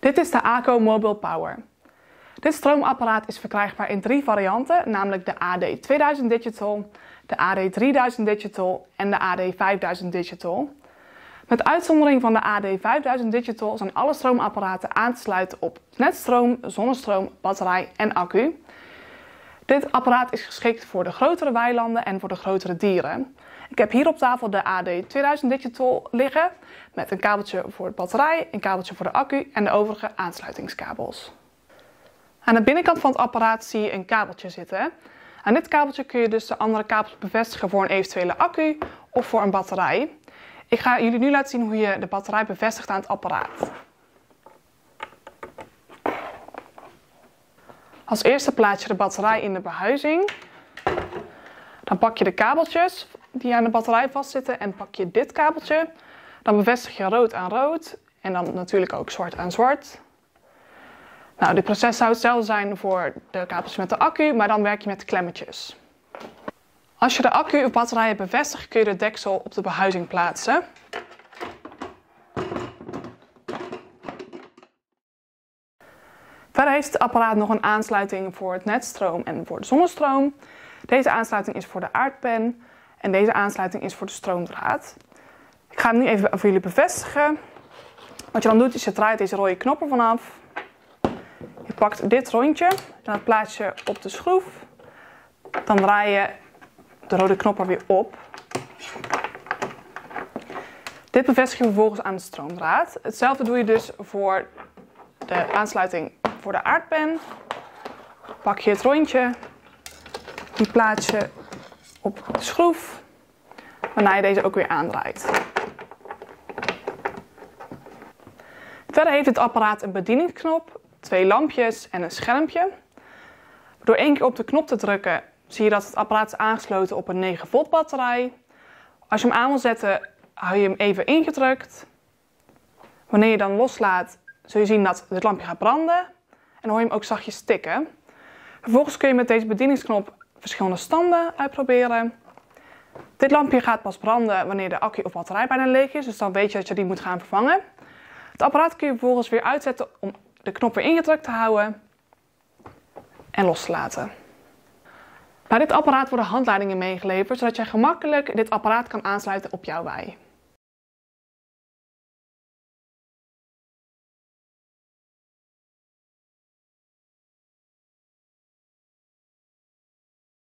Dit is de ACO Mobile Power. Dit stroomapparaat is verkrijgbaar in drie varianten, namelijk de AD 2000 Digital, de AD 3000 Digital en de AD 5000 Digital. Met uitzondering van de AD 5000 Digital zijn alle stroomapparaten aan te sluiten op netstroom, zonnestroom, batterij en accu. Dit apparaat is geschikt voor de grotere weilanden en voor de grotere dieren. Ik heb hier op tafel de AD 2000 Digital liggen met een kabeltje voor de batterij, een kabeltje voor de accu en de overige aansluitingskabels. Aan de binnenkant van het apparaat zie je een kabeltje zitten. Aan dit kabeltje kun je dus de andere kabels bevestigen voor een eventuele accu of voor een batterij. Ik ga jullie nu laten zien hoe je de batterij bevestigt aan het apparaat. Als eerste plaats je de batterij in de behuizing. Dan pak je de kabeltjes die aan de batterij vastzitten en pak je dit kabeltje. Dan bevestig je rood aan rood en dan natuurlijk ook zwart aan zwart. Nou, dit proces zou hetzelfde zijn voor de kabeltjes met de accu, maar dan werk je met klemmetjes. Als je de accu of batterij hebt bevestigd, kun je de deksel op de behuizing plaatsen. Verder heeft het apparaat nog een aansluiting voor het netstroom en voor de zonnestroom. Deze aansluiting is voor de aardpen en deze aansluiting is voor de stroomdraad. Ik ga hem nu even voor jullie bevestigen. Wat je dan doet is je draait deze rode knop ervan af. Je pakt dit rondje en dat plaats je op de schroef. Dan draai je de rode knop er weer op. Dit bevestig je vervolgens aan de stroomdraad. Hetzelfde doe je dus voor de aansluiting voor de aardpen. Pak je het rondje, die plaats je op de schroef, waarna je deze ook weer aandraait. Verder heeft het apparaat een bedieningsknop, twee lampjes en een schermpje. Door één keer op de knop te drukken zie je dat het apparaat is aangesloten op een 9 volt batterij. Als je hem aan wil zetten, hou je hem even ingedrukt. Wanneer je dan loslaat, zul je zien dat het lampje gaat branden. En hoor je hem ook zachtjes tikken. Vervolgens kun je met deze bedieningsknop verschillende standen uitproberen. Dit lampje gaat pas branden wanneer de accu of batterij bijna leeg is, dus dan weet je dat je die moet gaan vervangen. Het apparaat kun je vervolgens weer uitzetten om de knop weer ingedrukt te houden en los te laten. Bij dit apparaat worden handleidingen meegeleverd, zodat jij gemakkelijk dit apparaat kan aansluiten op jouw wei.